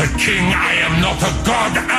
a king, I am not a god.